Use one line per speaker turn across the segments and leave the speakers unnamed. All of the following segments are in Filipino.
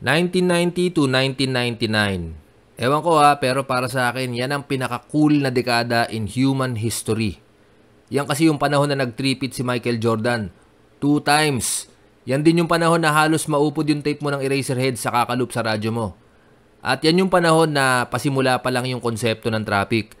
1990 to 1999. Ewan ko ha, pero para sa akin, yan ang pinaka-cool na dekada in human history. Yan kasi yung panahon na nag-tripit si Michael Jordan. Two times. Yan din yung panahon na halos maupod yung tape mo ng Eraserhead sa kakaloop sa radyo mo. At yan yung panahon na pasimula pa lang yung konsepto ng traffic.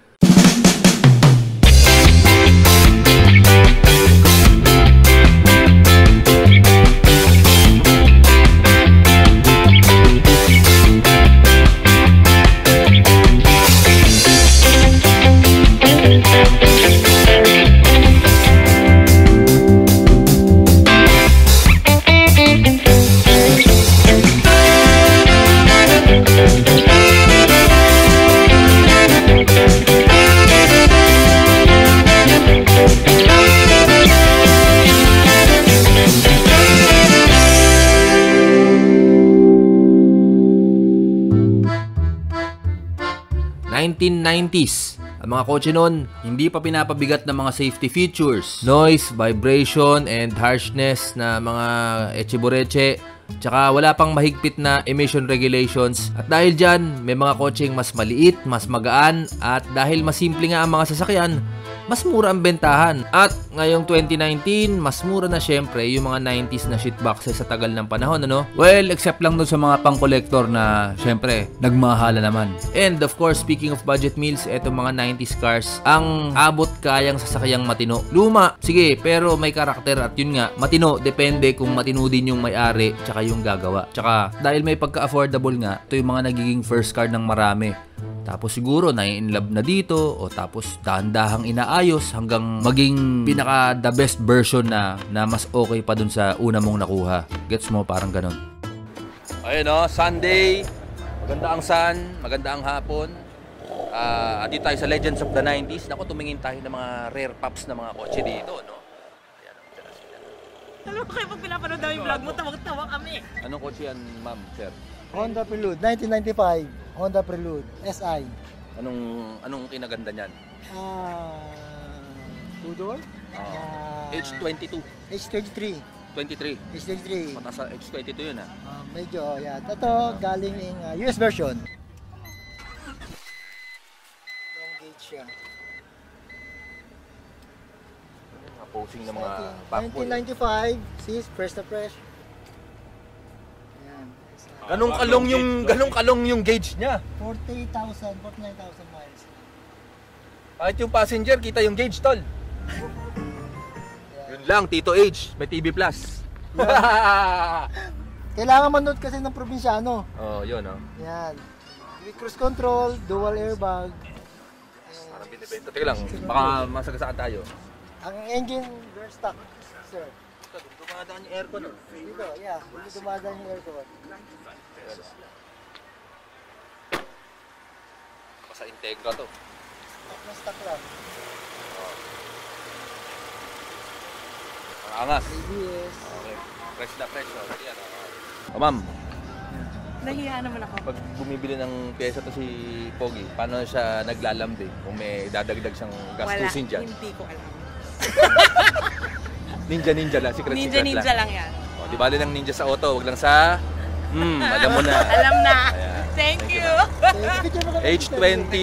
S Ang mga kotse noon, hindi pa pinapabigat ng mga safety features. Noise, vibration, and harshness na mga echebureche. Tsaka wala pang mahigpit na emission regulations. At dahil dyan, may mga kotseng mas maliit, mas magaan, at dahil mas simple nga ang mga sasakyan, mas mura ang bentahan. At ngayong 2019, mas mura na syempre yung mga 90s na shitboxes sa tagal ng panahon, ano? Well, except lang dun sa mga pang-collector na syempre, nagmahala naman. And of course, speaking of budget meals, etong mga 90s cars, ang abot kayang sasakyang matino. Luma, sige, pero may karakter at yun nga, matino, depende kung matino din yung may-ari tsaka yung gagawa. Tsaka, dahil may pagka-affordable nga, ito yung mga nagiging first car ng marami. Tapos siguro na-inlove na dito o tapos dahan-dahang inaayos hanggang maging pinaka the best version na na mas okay pa dun sa una mong nakuha. Gets mo parang ganun. Ayun no, Sunday. Maganda ang sun, maganda ang hapon. Uh, dito tayo sa Legends of the 90s. Nako, tumingin tayo ng mga rare pops na mga kotse dito, no? Ayan, dyan sila.
Alam mo kayo pag pinapanood namin vlog mo, tawag-tawa kami.
Anong kotse yan, ma'am, sir?
Honda Prelude, 1995. Honda Prelude, SI.
Anong anong kinaganda niyan?
Ah, two door?
Uh, H22.
H23.
23.
H23.
Mataas sa H22 yun ah.
Uh, medyo, yeah. Ito, galing ng uh, US version. Long gauge siya.
Posing ng mga
1995, sis, fresh na fresh.
Ganong kalong yung ganong kalong yung gauge niya.
40,000, 49,000 miles.
Kahit yung passenger kita yung gauge tol. Yun lang Tito H, may TV Plus.
Kailangan manood kasi ng probinsyano.
Oh, yun oh.
Yan. With cruise control, dual airbag.
Parang binibenta. Teka lang, baka masagasaan tayo.
Ang engine, very stock, sir.
Dumadaan yung aircon oh.
Dito, yeah. Dito dumadaan yung aircon.
Sa Integra to.
Na stock lang.
Ang angas.
ABS.
Okay. Fresh na fresh. Oh. Yan, oh. oh ma'am,
Nahiya naman ako.
pag bumibili ng pyesa to si Pogi, paano siya naglalambing? Kung may dadagdag siyang gastusin
Wala,
dyan?
hindi ko alam.
Ninja ninja lang, secret
Ninja
secret
ninja
lang.
lang yan.
Oh, di bali ng ninja sa auto, wag lang sa Hmm, alam mo na.
alam na.
Ayan.
Thank you.
H20,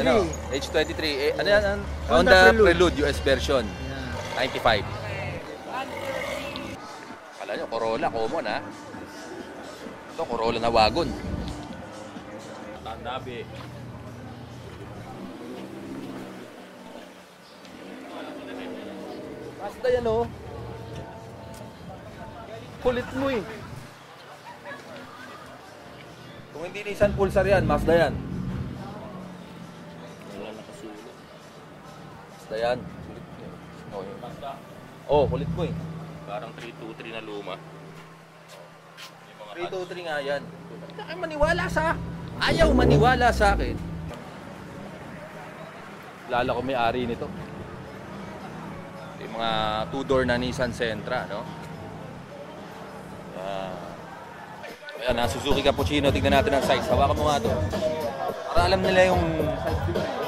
ano? H23, eh, ano yan? Ano? Honda,
Honda
Prelude.
Prelude.
US version,
Yeah.
95. Kala nyo, Corolla, common ha? Ito, Corolla na wagon. Tandabi. Basta yan oh. Kulit mo eh. Kung hindi Nissan Pulsar yan, Mazda yan.
Wala nakasulat.
Mazda yan. Kulit mo. Oh, yun. Oh, kulit mo eh.
Parang 323 na luma. Yung mga
323 nga yan. Ay, maniwala sa... Ayaw maniwala sa akin. Lala ko may ari nito. Yung mga two-door na Nissan Sentra, no? Uh, ayan, na Suzuki Cappuccino. Tignan natin ang size. Hawakan mo nga ito. Para alam nila yung size.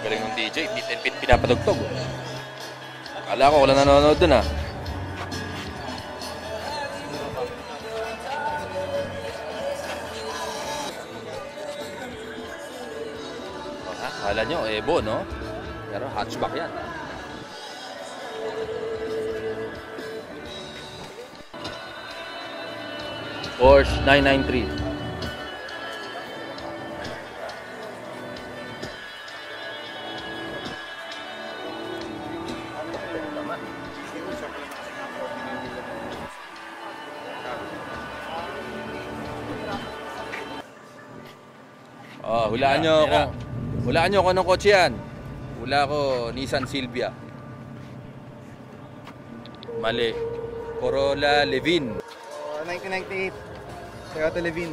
Galing ng DJ, pit and pit pinapatugtog. Akala ko wala nanonood dun ah. Evo, no? Pero hatchback yan. Porsche 993. Oh, hulaan nyo kung hulaan nyo kung anong kotse yan. Hula ko Nissan Silvia. Mali. Corolla Levin.
Uh, 1998, Toyota Levin.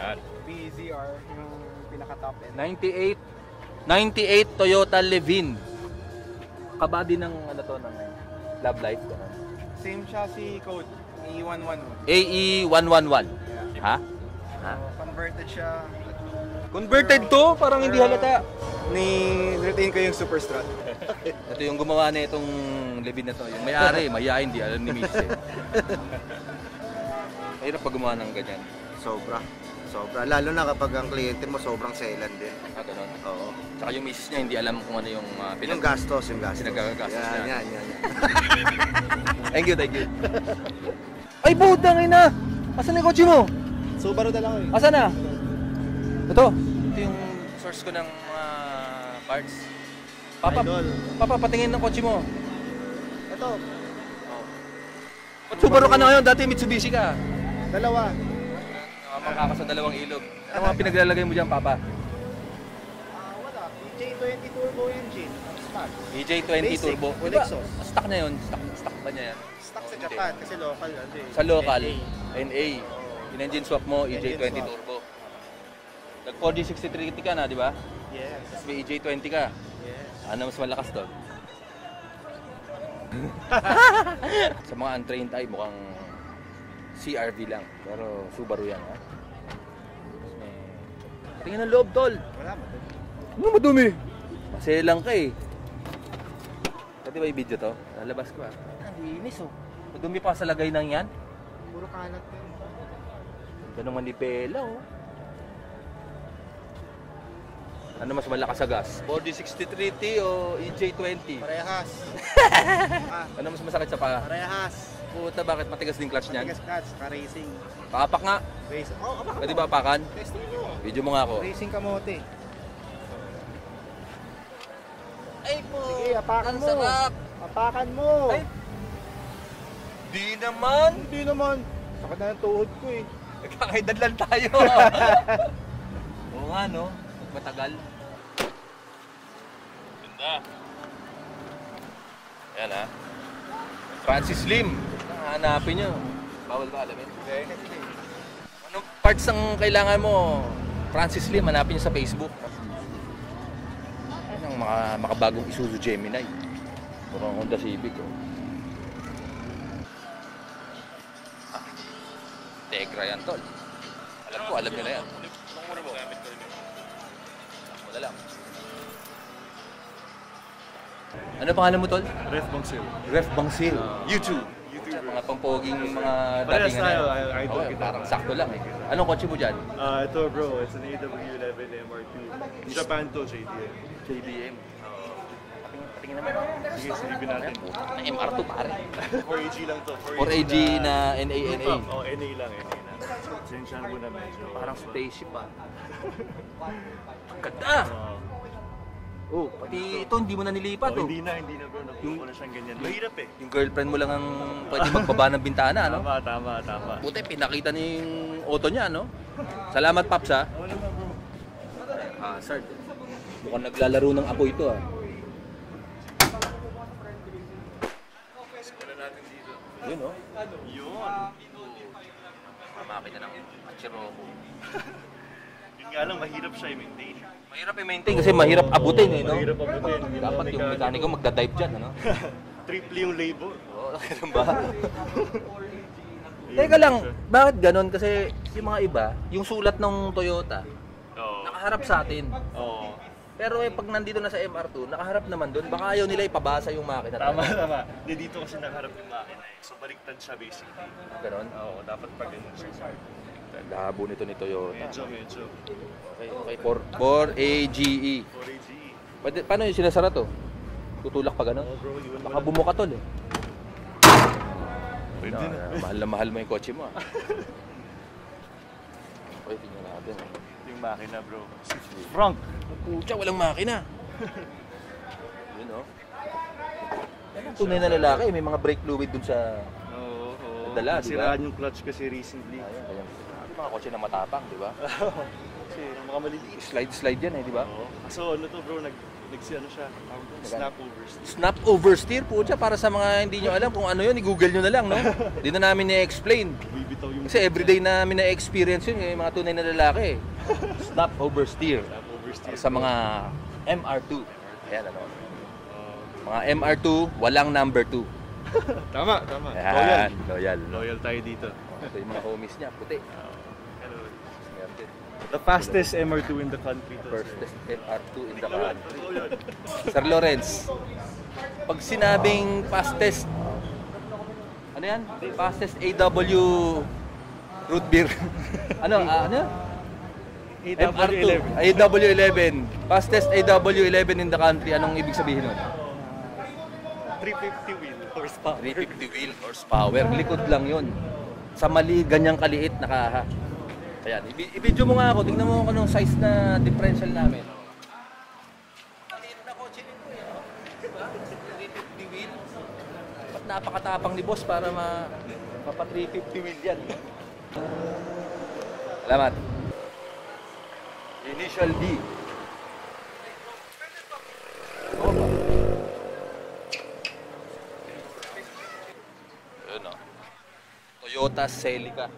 Yan.
PZR, yung pinaka-top end.
98 98 Toyota Levin. Kabady ng ano to ng Love Life to.
Same chassis code, E11.
AE 111. Ha? Ha?
So, converted siya.
Converted to? Parang hindi halata.
Ni retain ko yung Super Strat.
Ito yung gumawa na itong Levin na to. Yung may-ari, mayayain, di alam ni Miss eh. Mahirap pag gumawa ng ganyan.
Sobra. Sobra. Lalo na kapag ang kliyente mo sobrang selan din.
Ah, ganun.
Oo.
Tsaka yung misis niya hindi alam kung ano yung uh,
Yung gastos, yung gastos.
Pinagkakagastos
yan,
niya.
yan, yan, yan.
Thank you, thank you. Ay, putang ina! Asan yung kotse mo?
Subaru na lang eh.
Asan na? Ito. Ito yung source ko ng mga parts. Papa,
Idol.
Papa, patingin ng kotse mo.
Ito,
Ba't Subaru ka na ngayon? Dati Mitsubishi ka.
dalawa.
Makaka sa dalawang ilog. Ano mga pinaglalagay mo dyan, Papa?
Ah, wala. DJ20 turbo engine. Stock.
EJ20
Basic,
Turbo. Diba,
exhaust.
Stock na yun. Stock, stock ba niya yan?
Stock sa Japan kasi local ano eh.
Sa local,
NA.
NA. In-engine swap mo,
Engine
EJ20
swap.
Turbo. Nag 4G63 ka na, di ba?
Yes.
Tapos may EJ20 ka.
Yes.
Ano mas malakas doon? Sa mga untrained eye, mukhang CRV lang. Pero Subaru yan, ha? May... Tingnan ng loob, tol.
Wala mo.
Ano madumi? Maselang ka eh. Pwede ba i-video to? Lalabas ko ah. Ang linis oh. Madumi pa sa lagay ng yan.
Puro kalat yun.
Ganun manipela oh. Ano mas malakas sa gas? 4D63T o EJ20?
Parehas. ah,
Ano mas masakit sa paa?
parehas.
Puta, bakit matigas din clutch niyan?
Tigas clutch, ka-racing.
Paapak nga.
Race. Oh, apa
Pwede ba apakan?
Testing mo.
Video mo nga ako.
Racing kamote.
Ay po!
Sige, apakan mo.
sarap!
Apakan mo.
Ay. Di naman!
Hindi naman. Sakit na ng tuhod ko eh.
Nagkakaedad lang tayo. Oo nga no. Matagal. Ganda. Yan ha. Francis Lim. Hanapin nyo. Bawal ba alamin? Anong parts ang kailangan mo? Francis Lim, hanapin nyo sa Facebook. Yan ang mga makabagong Isuzu Gemini. Puro Honda Civic. Oh. Ah, Tegra yan, tol. Alam ko, alam nyo na yan. Ako na lang. Ano pangalan mo, tol?
Ref Bangsil.
Ref Bangsil. YouTube.
YouTube.
Mga pampoging mga
Parehas
dating
tayo,
ano.
I- idol
Oo,
kita.
Parang sakto lang eh. Anong kotse mo dyan?
Ah, ito bro, it's an AW11 MR2. In Japan to, JDM.
JDM. Patingin naman.
Sige, silipin natin.
Na MR2 pare.
4AG lang to.
4AG na NANA.
Oh, NA lang, NA lang. Sensyahan mo na medyo.
Parang spaceship ah. Ang ganda!
Oh.
Oh, pati ito hindi mo na nilipat oh.
Oh, hindi na, hindi na bro. Nakuha ko na siyang ganyan. Mahirap eh.
Yung girlfriend mo lang ang pwede magbaba ng bintana, ano?
Tama, tama, tama.
Buti pinakita niya yung auto niya, no? Salamat, Paps, ha?
Oo naman bro.
Ah, sir. Mukhang naglalaro ng apo ito, ah. Yun, oh.
Yun.
Makakita ng Achiroko.
Yun nga lang, mahirap siya i-maintain.
Mahirap i-maintain kasi mahirap abutin, eh, no?
Mahirap abutin.
Dapat yung mekaniko magdadive dyan, ano?
Triple yung labor.
Oo, ganun ba? Teka lang, bakit ganun? Kasi yung mga iba, yung sulat ng Toyota,
Oo.
nakaharap sa atin.
Oo.
Pero eh, pag nandito na sa MR2, nakaharap naman doon, baka ayaw nila ipabasa yung makina.
Tama, tama. Hindi dito kasi nakaharap yung makina eh. So baliktad siya basically.
Ganon.
Oo, dapat pag ganun siya.
Labo nito ni Toyota.
Medyo, medyo.
Okay, okay. For, for AGE.
4AGE.
E. Pwede, paano yung sinasara to? Tutulak pa gano'n?
Oh
Baka bumuka tol eh.
Pwede
Na,
na.
mahal na mahal mo yung kotse mo ah. Okay, tingnan natin. ah.
Yung makina bro. Frank!
Pucha, walang makina. Yun oh. Tunay na lalaki, may mga brake fluid dun sa...
Oo, oo.
Nadala, di ba?
Yung clutch kasi recently.
Ayan, ayan. Mga kotse na matapang, di ba?
Kasi mga maliliit.
Slide-slide yan eh, di ba?
Oo. So ano to bro, nag, nagsi ano siya, tawag doon, snap oversteer.
Snap oversteer, pucha, para sa mga hindi nyo alam kung ano yun, i-google nyo na lang, no? Hindi na namin.
Bibitaw yung
Kasi everyday namin na-experience yun, yung mga tunay na lalaki. eh. Snap oversteer.
snap oversteer.
Para sa mga MR2. Ayan, ano?
Oo.
Mga MR2, walang number 2.
tama, tama. Loyal.
Ayan, loyal.
Loyal tayo dito.
Ito yung mga homies niya, puti.
The fastest MR2 in the country to. Sir.
MR2 in the country. Sir Lawrence, pag sinabing fastest, ano yan? Fastest AW root beer. ano? ah, ano? MR2. AW11. Fastest AW11 in the country. Anong ibig sabihin nun?
350 wheel horsepower.
350 wheel horsepower. Likod lang yun. Sa mali, ganyang kaliit na kaha. Ayan, i- i-video mo nga ako. Tingnan mo kung anong size na differential namin. Maliit na kotse nito eh. oh. Diba? 350 wheel. Ba't napakatapang ni boss para ma mapa 350 wheel yan. Salamat. Initial D. Oo ba? Yun o. Toyota Celica.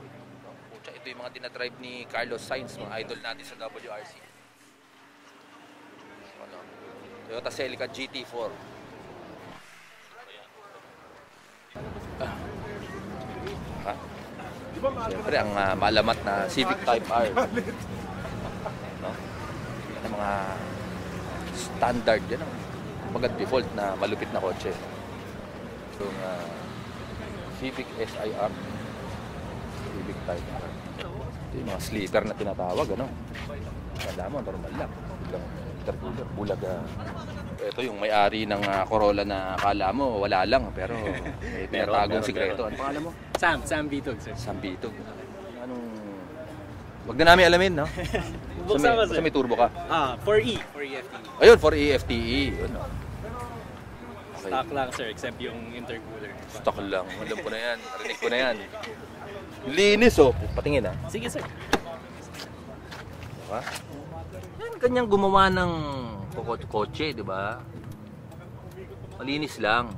Ito yung mga dinadrive ni Carlos Sainz, mga idol natin sa WRC. Ano? Toyota Celica GT4. Ah. Ha? Siyempre, ang ah, malamat na Civic Type R. No? Yan ang mga standard yan. Ang mga default na malupit na kotse. Yung ah, Civic SIR. Civic Type R. Ito yung mga sleeper na tinatawag, ano? Kala mo, normal lang. Biglang intercooler, bulag. ah. ito yung may-ari ng ah, Corolla na akala mo, wala lang. Pero may tinatagong sikreto. Ano pangalan mo?
Sam, Sam Bitog, sir.
Sambitog. Anong... Wag na namin alamin, no? Sa
Buksan mo,
may,
sir.
sa may turbo ka.
Ah, 4E. 4EFT.
Ayun, for EFTE. Yun, no? Okay.
Stock lang, sir, except yung intercooler.
Stock lang. Alam ko na yan. Narinig ko na yan. Linis, oh. Patingin, ah.
Sige, sir.
Diba? Yan, kanyang gumawa ng ko- kotse, di ba? Malinis lang.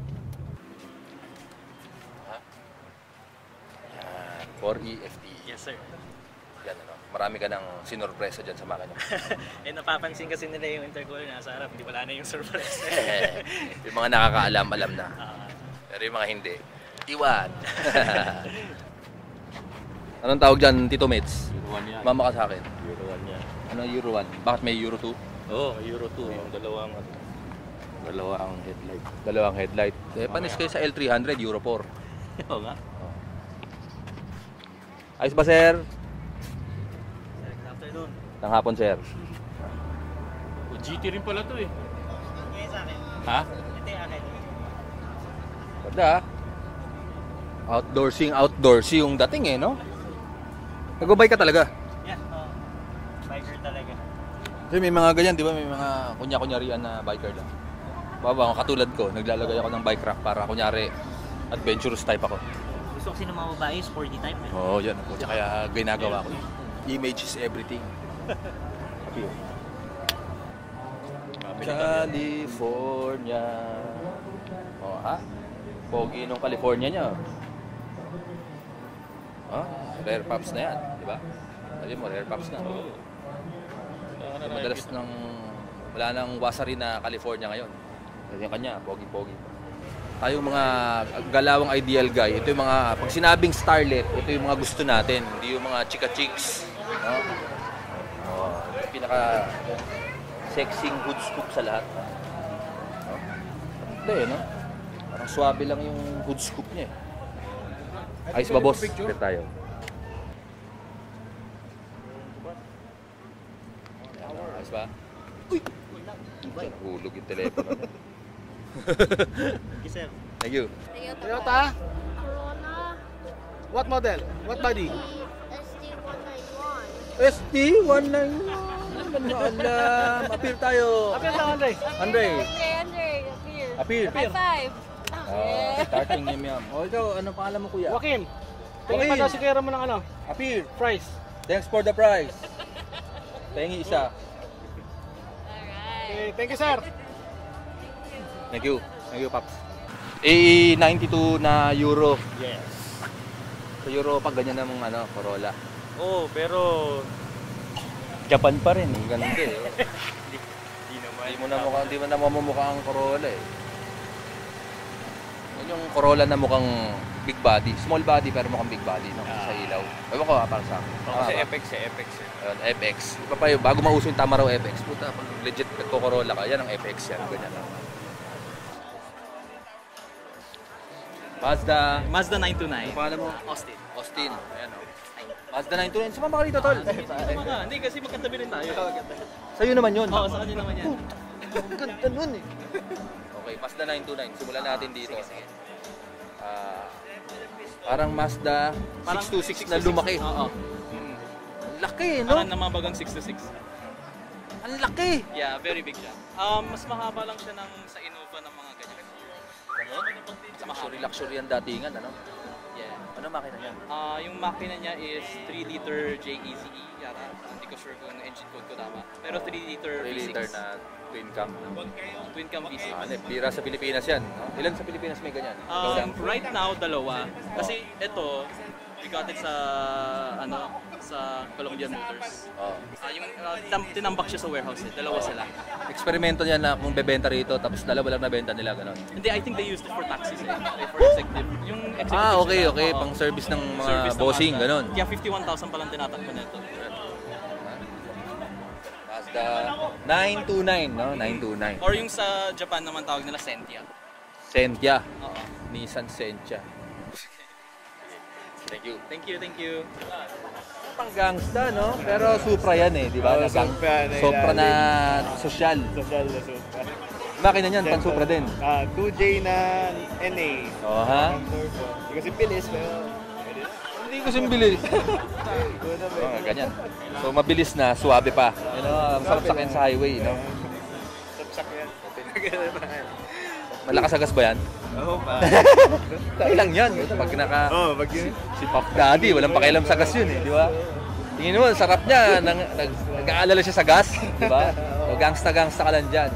Ha? Yan, for EFTE.
Yes, sir.
Yan, ano. Marami ka ng sinorpresa dyan sa makina.
eh, napapansin kasi nila yung intercooler nasa harap. Di wala na yung surprise.
yung mga nakakaalam, alam na.
Ah,
Pero yung mga hindi, iwan. Anong tawag dyan, Tito Mates?
Euro 1 yan.
Mama ka sa akin.
Euro 1 yan.
Ano Euro 1? Bakit may Euro 2?
Oo, oh, Euro 2. Yung dalawang, ano, dalawang headlight.
Dalawang headlight. Eh, panis kayo sa L300, Euro 4.
Oo nga.
Ayos ba, sir?
good afternoon.
Nang hapon, sir.
O, GT rin pala to eh.
Ngayon sa akin.
Ha?
Ito yung akin.
Ganda, ah. Outdoorsing, outdoorsy yung dating eh, no? Nag-bike ka talaga.
Yeah, oh. Biker talaga.
Kasi may mga ganyan, di ba? May mga kunya-kunyarian na biker lang. Baba, katulad ko, naglalagay ako ng bike rack para kunyari adventurous type ako.
Gusto ko sino mga babae, sporty type. Eh.
Oo, oh, yan. ako. Kaya ginagawa ko. Image is everything. Happy. California. Oh, ha? Pogi nung California niya. Ha? Rare Pops na yan, di ba? Sabi mo, Rare Pops na. Madalas nang wala nang wasari na California ngayon. Kasi yung kanya, pogi-pogi. Tayo mga galawang ideal guy, ito yung mga, pag sinabing starlet, ito yung mga gusto natin, hindi yung mga chika-chicks. No? Oh, pinaka sexing hood scoop sa lahat. No? Hindi, no? Parang swabe lang yung hood scoop niya eh. Ayos ba, boss? Picture tayo. Ayos ba? Uy! Hulog yung telepono. Thank you.
Toyota?
Corona
What model? What body?
SD191.
SD191. Ano alam? Appear tayo.
Appear lang, Andre.
Andre.
Andre, Andre, appear.
Appear.
High five.
Oh, starting yum yum. O ikaw, ano pangalan mo kuya?
Joaquin. Tingin pa daw si Kuya Ramon ng ano?
Appear.
Price.
Thanks for the prize. Pengi isa.
Okay, thank you, sir.
Thank you. Thank you, Paps. A92 na Euro.
Yes.
Sa Euro, pag ganyan namang ano, Corolla.
Oo, oh, pero Japan pa rin.
Ang ganda eh. oh.
Hindi naman.
Hindi mo na mukha, hindi mo na mamumukha ang Corolla eh. Yan yung Corolla na mukhang big body. Small body pero mukhang big body no? sa ilaw. Ewan ko ah, para sa akin.
Oh, kasi? FX eh, FX eh.
Ayun, FX. Iba pa yun, bago mauso yung tama raw FX. Puta, pag legit nagko-Corolla ka, yan ang FX yan. Ganyan lang. Mazda.
Mazda
Ano
929.
pangalan mo?
Austin.
Austin. Ayan o. Mazda 929. Sumama ka rito, tol.
Tama ka. Hindi kasi magkatabi rin tayo.
Sa'yo naman yun.
Oo, sa kanya naman yan.
Ang ganda nun eh. Okay, Mazda 929. Simulan natin dito. Ah, parang Mazda 626 na lumaki.
Oo.
Ang laki, no?
Parang namabagang 6 to 6.
Ang laki.
Yeah, very big siya. Um, mas mahaba lang siya ng sa Innova ng mga ganyan. Sa
Luxury, luxury ang datingan, ano?
Yeah.
Ano makina niya?
Ah, yung makina niya is 3 liter JEZE yata. Hindi ko sure kung engine code ko tama. Pero 3 liter
3
V6.
liter na twin cam.
Twin cam V6.
Ah, ano, bira sa Pilipinas yan. Ilan sa Pilipinas may ganyan? Lang.
Um, right now, dalawa. Kasi ito, we got it sa, ano, sa Colombian Motors.
Oh.
Ah, yung ah, tinam- tinambak siya sa warehouse eh. Dalawa sila.
Eksperimento niya na kung bebenta rito tapos dalawa lang nabenta nila ganun.
Hindi, I think they used it for taxis eh. Like for executive. Yung executive
Ah, okay, okay. Pang service ng mga bossing, ganun.
Kaya 51,000 palang tinatakbo nito.
Mazda 929, no? 929.
Or yung sa Japan naman tawag nila Sentia.
Sentia.
Oo.
Nissan Sentia. Thank you.
Thank you, thank you.
Pang gangsta, no? Pero Supra yan eh, di ba? Gang-
Supra na
Supra na social.
Social na super.
Makina niyan, pang Supra din.
Ah, 2J na NA.
Oh, ha?
Kasi bilis, pero...
Hindi ko bilis.
Una,
oh, ganyan. So, mabilis na, suwabe pa. You know, ang sarap sakyan sa highway, no?
Sapsak yan. Ganun na.
Malakas agas ba yan?
Oo pa.
Tayo lang yan. Pag naka...
Oo, pag yun.
Si Pop Daddy, walang pakialam sa gas yun eh, di ba? Tingin mo, sarap niya. Nang, nag, nag-aalala siya sa gas, di ba? O gangsta-gangsta ka lang dyan.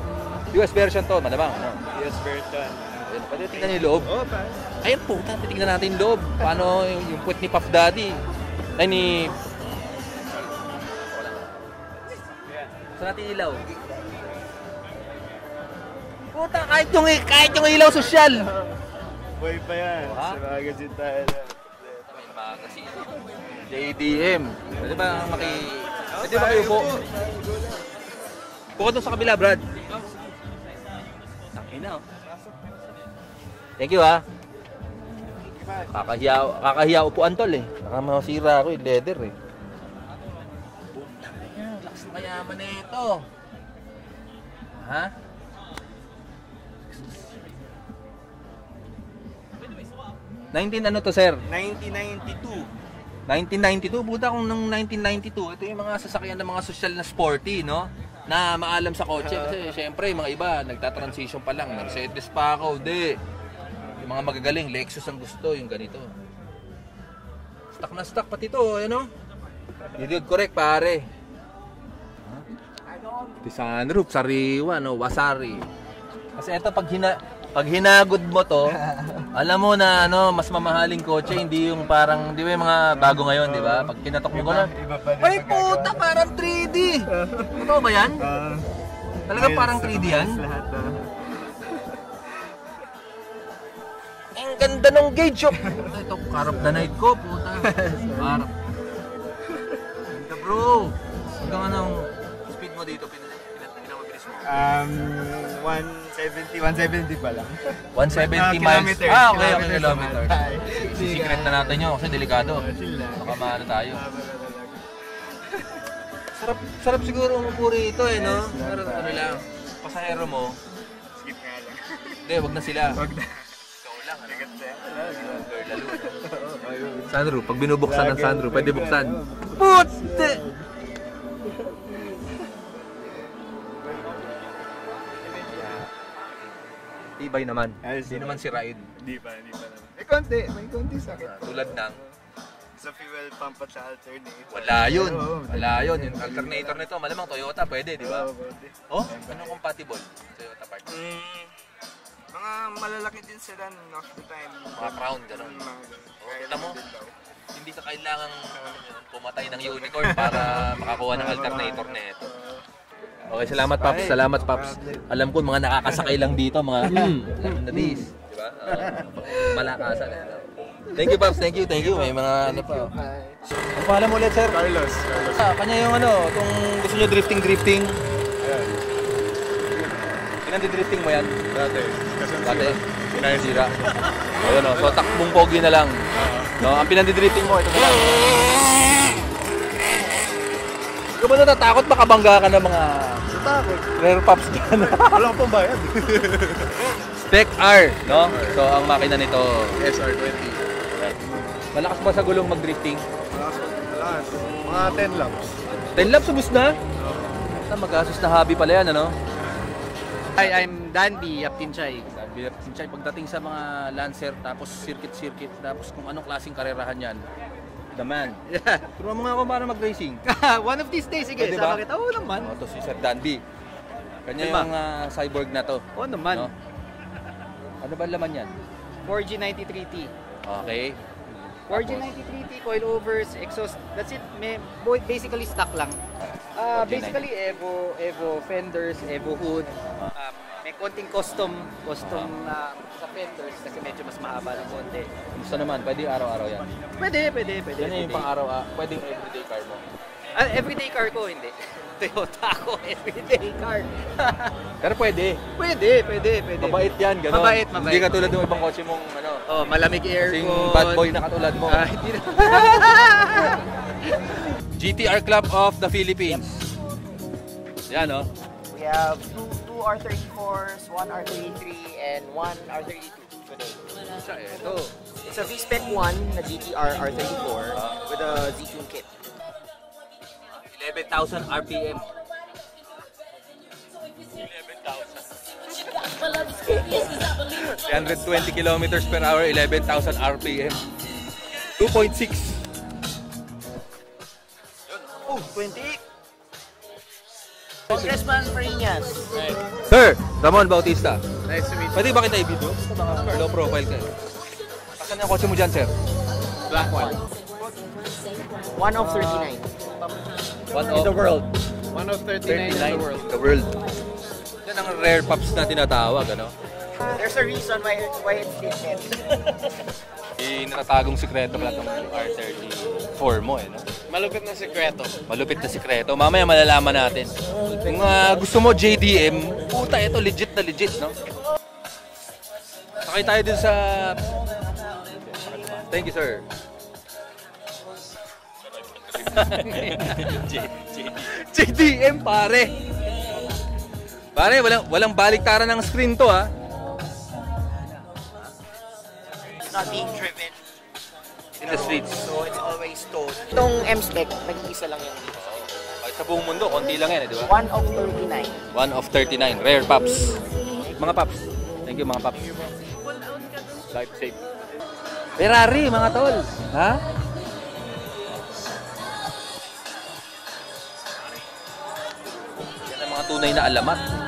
US version to, malamang. Ano?
Yes, version.
Ayun, Pwede tingnan yung loob.
Oo pa.
Ayun po, titignan natin yung loob. Paano yung, yung puwet ni Puff Daddy? Ay, ni... Saan natin ilaw? Puta, kahit yung, kahit yung ilaw sosyal.
Boy pa yan.
Ha?
Sa magazine tayo na.
May magazine. JDM. Pwede ba maki... Pwede ba kayo po? Bukod sa kabila, Brad. Tangina, oh. Thank you, ha. Kakahiya, kakahiya upuan tol eh. Baka masira ako eh, leather eh. Lakas na kayaman na ito. Ha? Nineteen ano to, sir?
1992.
1992, buta kung nung 1992, ito yung mga sasakyan ng mga social na sporty, no? Na maalam sa kotse. Kasi syempre, mga iba, nagta-transition pa lang. Mercedes pa ako, di. Yung mga magagaling, Lexus ang gusto, yung ganito. Stock na stock pati to, ano? You did correct, pare. Huh? Sunroof, sariwa, no? Wasari. Kasi ito, pag hina... Pag hinagod mo to, alam mo na ano, mas mamahaling kotse, hindi yung parang, di ba yung mga bago ngayon, di ba? Pag kinatok mo
rin
ay puta, parang 3D! Totoo ba yan?
Yes,
parang 3D yan?
Lahat
Ang ganda ng gauge, oh! Puta, ito, karap na night ko, puta. Karap. Ganda bro. Hanggang anong speed mo dito, pin, pin, pinamabilis
170, 170 pa lang.
170
Ah,
miles.
kilometers.
Ah, okay, okay,
Kilometers.
Secret na natin yun kasi delikado. Baka maano tayo. Sarap, sarap siguro umupo rito eh, no? Pero ano lang, pasahero mo.
Skip nga lang.
Hindi, wag na sila.
Wag na.
Lang, ano? Sunroof, pag binubuksan ng sunroof, pwede buksan. Putte! Tibay naman. Hindi naman si Ride.
Hindi pa, hindi pa naman. May konti, may konti sakit.
Tulad ng,
Sa fuel pump at sa alternate.
wala yun. Wala yun. Yung alternator nito, malamang Toyota, pwede, di ba?
Oo, pwede.
Oh, anong compatible? Toyota part.
Mm, mga malalaki din sila of the time.
Mga crown, gano'n.
Mga
Oh,
kaya
kita mo? Hindi ka kailangang pumatay ng unicorn para makakuha ng alternator na ito. Okay, salamat Paps. Salamat Paps. Alam ko mga nakakasakay lang dito, mga mm, na this, di ba? Uh, malakasan. Eh. Thank you Paps, thank you, thank you. May mga ano pa. oh. Ang pangalan mo ulit, sir?
Carlos, Carlos.
Ah, kanya yung ano, itong gusto nyo drifting drifting.
Ayan.
Pinandi-drifting mo yan?
Dati.
Dati, sira. Ayun o, so takbong pogi na lang. No, ang pinandi-drifting mo, ito na lang. Ikaw ba natatakot makabangga ka ng mga
Takot.
rare pops dyan?
Wala pong bayad.
Spec R, no? So, ang makina nito,
SR20.
malakas ba sa gulong mag-drifting?
Malakas. Malakas. Mga 10 laps.
10 laps ubus na? Magasos na hobby pala yan, ano?
Hi, I'm Danby Yaptinchay.
Sinchay, pagdating sa mga Lancer, tapos circuit-circuit, tapos kung anong klaseng karerahan yan, the man.
Yeah.
Turuan mo nga ako paano mag-racing.
One of these days, sige,
Pwede ba?
sama kita. Oo naman.
Oh, to si Sir Danby. Kanya
Diba?
yung ah, cyborg na to.
Oo naman.
No? Ano ba laman yan?
4G93T.
Okay.
4G93T, coilovers, exhaust. That's it. May, basically stock lang. Uh,
4G93.
basically, Evo, Evo fenders, Evo hood. May konting custom, custom na sa fenders kasi medyo mas mahaba ng konti.
Gusto naman, pwede araw-araw yan.
Pwede, pwede, pwede.
Yan yung pang araw, ah, pwede yung everyday car mo.
Ah, everyday car ko, hindi. Toyota ako, everyday car.
Pero pwede.
pwede, pwede, pwede.
Mabait yan, gano'n.
Mabait, mabait.
Hindi katulad ng ibang kotse mong ano,
Oh, malamig aircon.
sing bad boy na katulad mo.
Ah, hindi na.
GTR Club of the Philippines. Yan, oh.
We have two, two R34s, one R33, and one R32 today.
Siya, eh. Ito.
It's a V-Spec 1 na GTR R34 with a Z-Tune kit.
11,000 RPM. 320 kilometers per hour, 11,000 RPM. 2.6.
Oh, 20! Congressman Farinas.
Sir, Ramon Bautista.
Nice to meet you.
Pwede ba kita i-video? Low profile ka. Asan yung kotse mo dyan, sir?
Black one.
One of 39.
One of the world.
One of 39 in the world.
The world. Yan ang rare pops na tinatawag, ano?
There's a reason why, why it's different.
Yung natatagong sikreto pala itong R34 mo, eh, no?
Malupit na sekreto.
Malupit na sikreto. Mamaya malalaman natin. Kung ah, gusto mo JDM, puta, ito legit na legit, no? Sakay tayo dun sa... Thank you, sir. JDM, pare! Pare, walang, walang baliktaran ng screen to, ha?
It's not being driven,
In the streets.
so it's always towed. Itong M-Spec, nag-iisa lang yan dito.
Ay, sa buong mundo, konti lang yan, eh, di ba?
One of 39.
One of 39. Rare Pops. Mga Pops. Thank you, mga Pops. Life safe. Ferrari, mga tol. Ha? Yan ang mga tunay na alamat.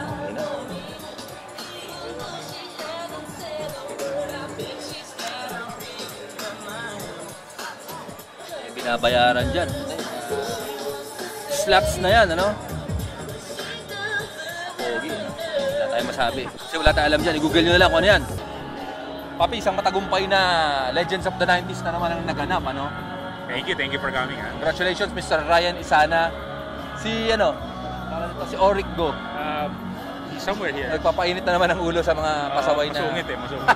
May binabayaran dyan. Slaps na yan, ano? Pogi. no? Wala tayong masabi. Kasi wala tayong alam dyan. I-google nyo na lang kung ano yan. Papi, isang matagumpay na Legends of the 90s na naman ang naganap, ano?
Thank you, thank you for coming. Ha?
Congratulations, Mr. Ryan Isana. Si, ano, si Oric Go.
Um,
somewhere here.
Nagpapainit na naman ang ulo sa mga pasaway na.
Masungit eh, masungit.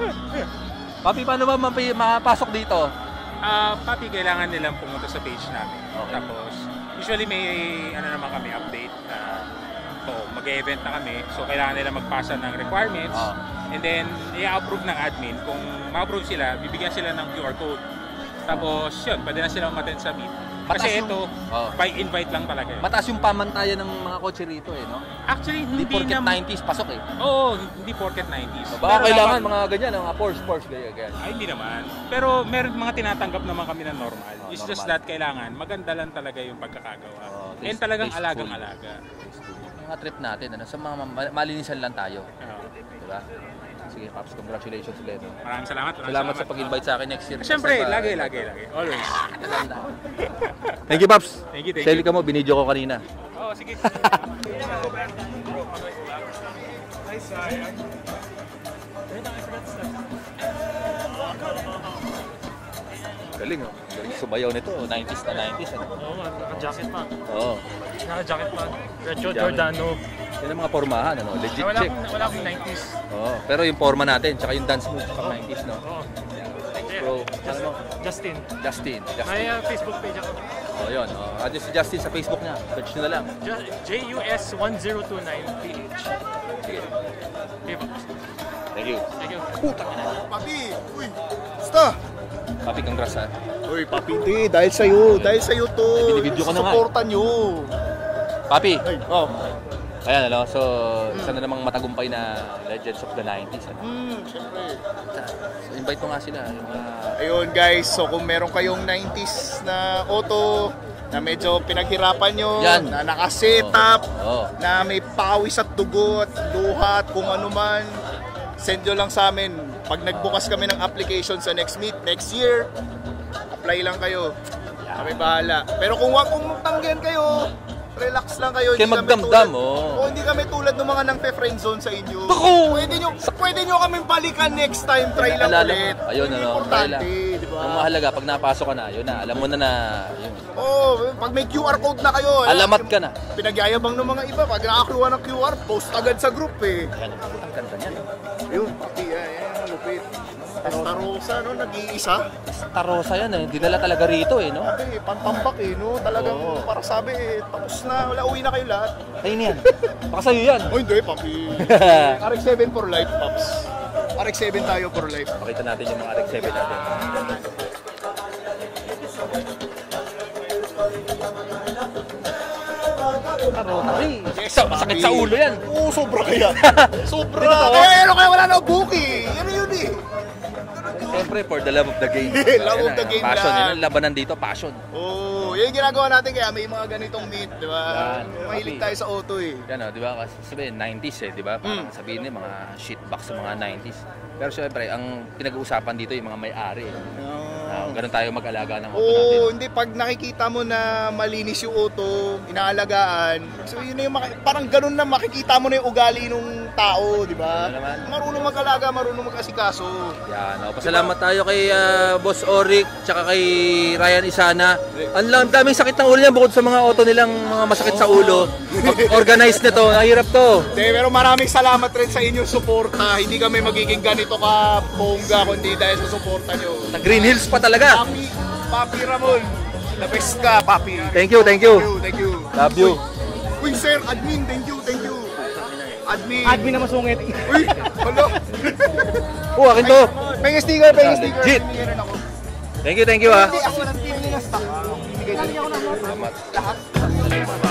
Papi, paano ba makapasok dito?
Ah, papi, kailangan nilang pumunta sa page namin. Tapos, usually may ano naman kami update na oh, mag-event na kami. So, kailangan nila magpasa ng requirements. And then, i-approve ng admin. Kung ma-approve sila, bibigyan sila ng QR code. Tapos, yun, pwede na sila umattend sa meet. Kasi
Mataas yung-
ito,
Oh.
by invite lang talaga. eh.
Mataas yung pamantayan ng mga kotse rito eh, no?
Actually, hindi,
Hindi porket
naman-
90s, pasok eh.
Oo, hindi porket 90s.
Baka
Pero
kailangan
dapat-
mga ganyan, mga Porsche, Porsche, ganyan, ganyan.
Ay, hindi naman. Pero meron mga tinatanggap naman kami na normal.
Oh,
It's just
normal.
that kailangan maganda lang talaga yung pagkakagawa.
Oh,
And talagang
tasteful.
alagang-alaga.
Mga trip natin, ano, sa mga ma- malinisan lang tayo.
Oo.
Diba? Sige, Paps, congratulations ulit. no?
Maraming salamat. maraming
Salamat sa pag-invite sa akin next year.
Siyempre,
Basta
lagi, lagi, lagi. Always.
Thank you, Paps.
Thank you, thank you.
ka mo, binidyo ko kanina.
Oo, sige.
Galing, oh. Galing sumayaw nito. 90s na 90s. Ano?
Oo naka-jacket pa.
Oo.
Naka-jacket pa. Red
Jacket.
Giordano.
Yan ang mga pormahan, ano? Legit
wala
check.
akong, wala akong 90s.
Oo. Pero yung forma natin, tsaka yung dance moves pang 90s, no?
Oo.
Bro, ano mo?
Justin.
Justin. Justin.
May uh, Facebook page ako.
Oh, yun. Oh, add si Justin sa Facebook niya. Search nyo na lang.
Ju- JUS1029PH.
Sige.
Okay?
Thank you.
Thank you.
Papi, uy, basta.
Papi, congrats ha.
Uy, papi, hindi. Dahil sa'yo. Dahil sa'yo to.
binibidyo ko na nga eh.
Supportan nyo.
Papi.
Oh.
Ayan, ano? So, isa na namang matagumpay na Legends of the 90s. Ano?
Hmm, syempre.
So, invite mo nga sila. Yung mga...
Ayun guys, so kung meron kayong 90s na auto na medyo pinaghirapan nyo,
Yan.
na naka-setup,
Oo.
na may pawis at dugo at luha at kung ano man, send nyo lang sa amin. Pag nagbukas kami ng application sa next meet, next year, apply lang kayo. Kami bahala. Pero kung wag kung tanggihan kayo, relax lang kayo.
Kaya magdamdam, oh.
O hindi kami tulad ng mga nang friend zone sa inyo.
Naku!
Pwede nyo, pwede nyo kami balikan next time. Try lang
Alala
ulit.
mo. Ayun,
Yun yung
ano?
Importante,
Alala.
di ba?
Ang mahalaga, pag napasok ka na, yun na, alam mo na na, yun.
Oo, pag may QR code na kayo. eh,
Alamat ka na.
Pinagyayabang ng mga iba. Pag nakakuha ng QR, post agad sa group eh.
Yan, ang ganda niyan.
Yun, pati yan, yan, malupit. Testarosa, no, nag-iisa.
Tarosa yan eh, dinala talaga rito eh, no?
Sabi, pantambak eh, no? Talagang
Oo.
para sabi, eh, tapos na, wala, uwi na kayo lahat.
Ayun yan. Baka sa'yo yan.
Oh, hindi, papi. RX-7 for life, paps. RX-7 tayo for life.
Pakita natin yung mga RX-7 natin. Rotary.
Yes,
Sa- Sakit sa ulo yan.
Oo, sobra kaya. sobra.
Oh.
Kaya ano kaya wala na buki. Yan yun eh.
Siyempre, for the love of the game.
Love of the game
Passion,
lang.
yun ang labanan dito, passion.
Oo, oh, yan yung ginagawa natin kaya may mga ganitong meet, di ba?
Yan,
Mahilig tayo sa auto eh.
Yan o, di ba? Kasi sabihin, 90s eh, di ba? Parang sabihin niya, mga shitbox sa mga 90s. Pero syempre, ang pinag-uusapan dito yung mga may-ari. Eh. Ah, ganun tayo mag-alaga ng auto natin.
Oo, hindi pag nakikita mo na malinis yung auto, inaalagaan. So yun na yung maki- parang ganun na makikita mo na yung ugali ng tao, di ba?
Ano?
Marunong mag-alaga, marunong mag-asikaso.
Yan, oh, pasalamat tayo kay ah, Boss Oric tsaka kay Ryan Isana. Ang daming sakit ng ulo niya bukod sa mga auto nilang mga masakit sa ulo. Organized na to, nahirap to.
De, pero maraming salamat rin sa inyong suporta. Hindi kami magiging ganito ka bongga kundi dahil sa suporta nyo.
Sa Green Hills pa talaga.
Papi, Papi Ramon, the best ka, Papi.
Thank you, thank you.
Thank you.
Love you.
Uy, sir, admin, thank you, thank you. Admin.
Admin na masungit.
Uy, hello.
Oh, akin to.
Pengen sticker, pengen sticker. Rin ako.
Thank you, thank you ah.
Hindi, ako ng stock. Binigay din.
Salamat.
Lahat.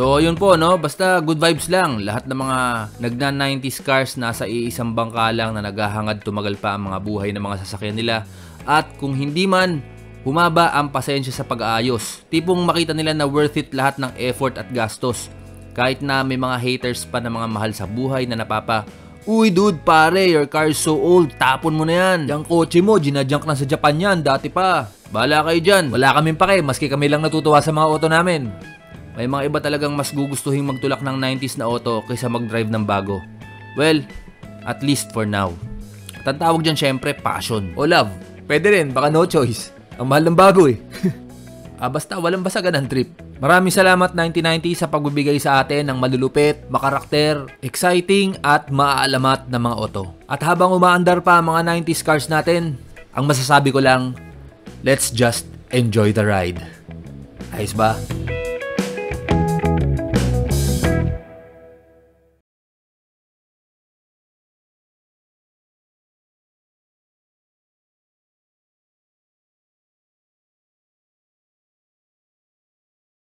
So yun po no, basta good vibes lang. Lahat ng mga nagna 90s cars nasa iisang bangka lang na naghahangad tumagal pa ang mga buhay ng mga sasakyan nila. At kung hindi man, humaba ang pasensya sa pag-aayos. Tipong makita nila na worth it lahat ng effort at gastos. Kahit na may mga haters pa na mga mahal sa buhay na napapa Uy dude pare, your car is so old, tapon mo na yan. Yung kotse mo, ginajunk na sa Japan yan, dati pa. Bala kayo dyan, wala kaming pake, maski kami lang natutuwa sa mga auto namin. May mga iba talagang mas gugustuhin magtulak ng 90s na auto kaysa mag-drive ng bago. Well, At least for now. At ang tawag dyan syempre, passion o love. Pwede rin, baka no choice. Ang mahal ng bago eh. ah, basta walang basagan ang trip. Maraming salamat 1990 sa pagbibigay sa atin ng malulupit, makarakter, exciting at maaalamat na mga auto. At habang umaandar pa ang mga 90s cars natin, ang masasabi ko lang, let's just enjoy the ride. Ayos ba?